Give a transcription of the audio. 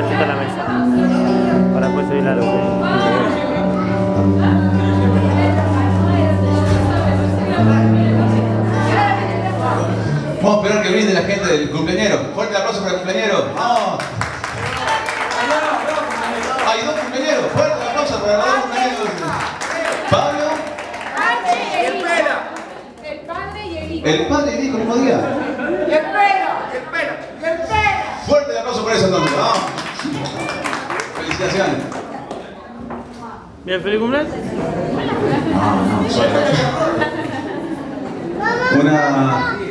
perchita a la mesa para poder subir la luz. ¿eh? Vamos a esperar que brinde la gente del cumpleañero. Fuerte aplauso para el cumpleañero. ¡Vamos! Hay dos cumpleañeros. Fuerte aplauso para los dos cumpleañeros. Pablo. Y el pera. El padre y el hijo. El padre y el hijo el mismo día. Y el pera. Y el pera. Y el pera. Fuerte aplauso para eso, Antonio. ¡Vamos! Felicitaciones. Bien, feliz cumpleaños. Una. eh,